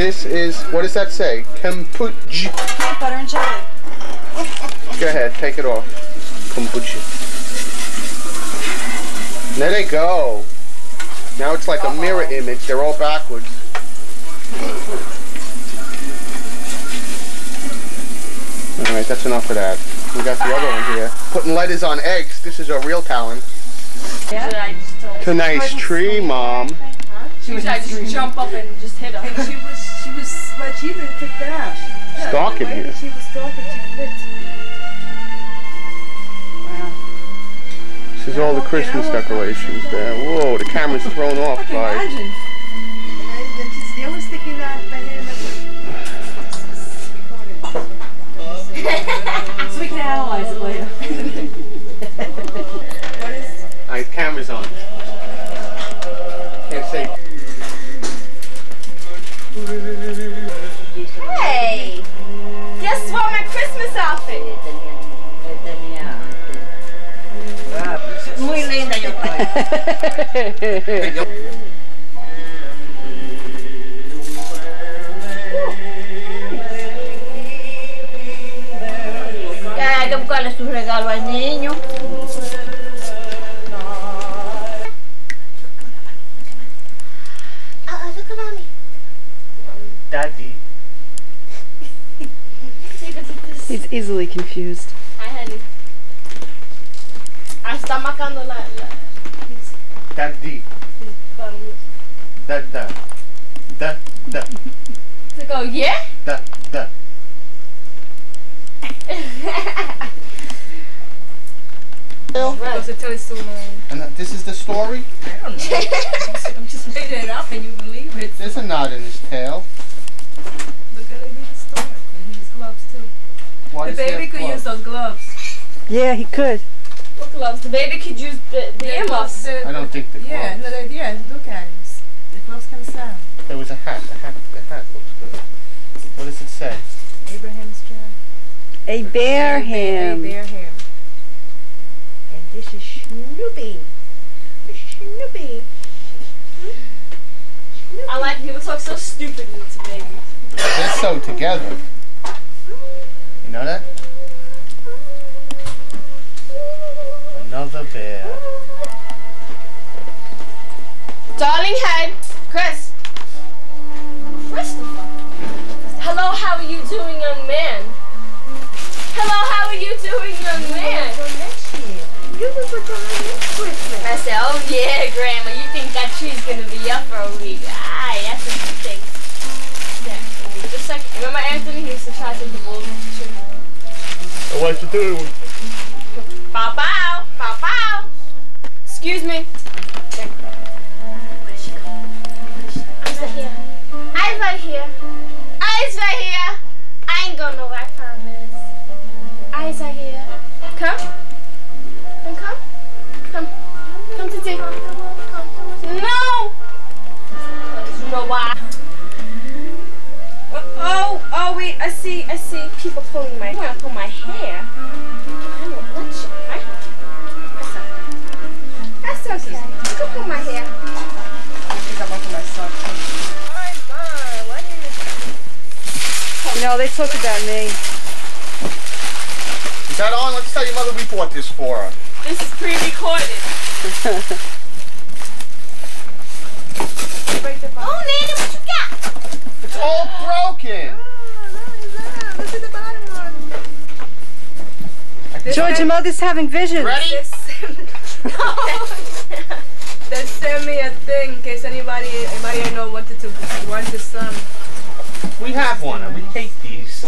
This is, what does that say? Kombucha. Peanut butter and jelly. Go ahead, take it off. Kombucha. There they go. Now it's like a mirror image. They're all backwards. Alright, that's enough of that. We got the other one here. Putting letters on eggs. This is a real talent. Yeah. It's a nice tree, Mom. She was I just jump up and just hit her. Was, but she didn't pick that out. She, Stalking the way you. She was stalking, she flipped. Wow. This is all the Christmas decorations there. Whoa, the camera's thrown off by. imagine. Easily confused. Hi, honey. Ah, está marcando la... la Daddy. Da da. Da da. to go, yeah? Da da. Because it tells so long. And that- this is the story? I don't know. I'm just making it up and you believe it. There's a knot in his tail. Look at it in the store. And his gloves too. Why The baby have could use those gloves. Yeah, he could. What gloves? The baby could use the, the earmuffs. The- I don't think the gloves. Yeah, no, they, yeah, look at it. The gloves can sound. There was a hat. The hat. The hat looks good. What does it say? Abraham's child. A bear hair. A ham. bear ham. And this is Snoopy. Snoopy. I like people talk so stupid when it's a baby. They're sewed together. You know that? Another bear. Darling head, Chris. Christopher. Hello, how are you doing, young man? Hello, how are you doing, young man? For next year. You will put on next Christmas. I said, oh yeah, Grandma, you think that tree's gonna be up for What you doing? Bow bow, bow bow. Excuse me. Where'd she go? Eyes right here. Eyes right here. Eyes right here. I ain't going nowhere, Oh, oh, wait, I see, I see people pulling my hair. pull my hair. I will let you, right? That's okay. That's okay. You can pull my hair. I think I'm up my socks. Hi, Mom. What is You know, they talk about me. Is that on? Let's tell your mother we bought this for her. This is pre-recorded. Break the bottom. Oh, Nana, what you got? It's all broken. Oh, look at the bottom one. George, your mother's having visions. Ready? They sent me a thing in case anybody anybody I know wanted to want this um We have one and we hate these.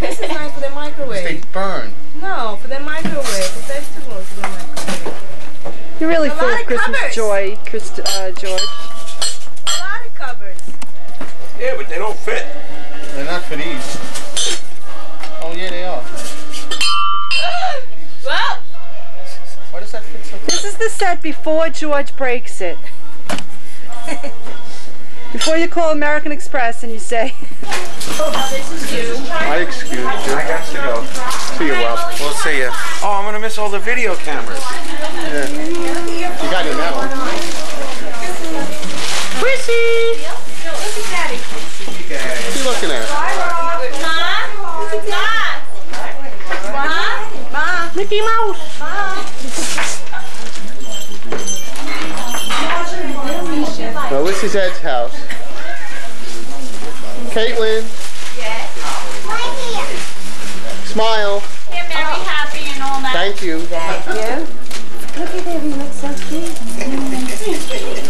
this is nice for the microwave. They burn. No, for the microwave, for vegetables for the microwave. You're really A full of of Christmas covers. joy, Christ, uh, George. A lot of covers. Yeah, but they don't fit. They're not for these. Oh yeah, they are. well, Why does that fit so This is the set before George breaks it. Before you call American Express and you say, this is you. I excuse you. I got to go. See you, Rob. We'll see ya. Oh, I'm gonna miss all the video cameras. Yeah. You got it in that one. Chrissy. No, look at daddy. Okay. This is Ed's house. Caitlin, Yes. smile. They're very happy and all that. Thank you. Thank you. Look at him, he looks so cute.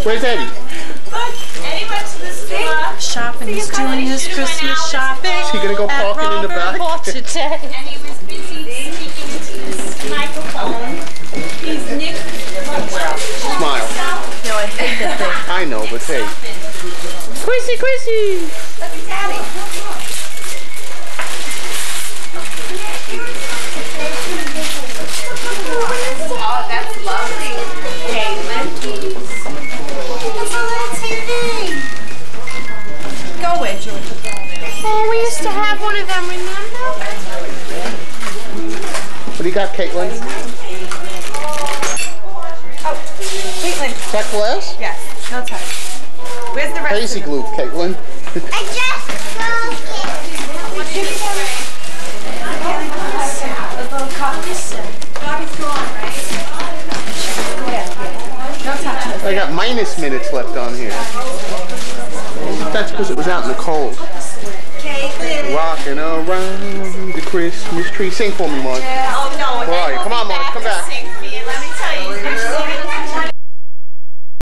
Where's Eddie? Eddie went to the store Shopping. He's doing his Christmas shopping. Is he gonna go at parking in the Robert back? Hall today. and he was busy speaking into this I know, but hey. Quissy, quissy. Look at Daddy. Oh, that's lovely, Caitlin. Go away, George. Oh, we used to have one of them, remember? What do you got, Caitlin? Oh, Caitlin. Is that glass? Yes. No touch. Where's the rest Crazy of glue, Caitlin. I just broke I got minus minutes left on here. That's because it was out in the cold. Rocking around the Christmas tree. Sing for me, Mark. Oh no. Where are you? Come on, Mark. Come back.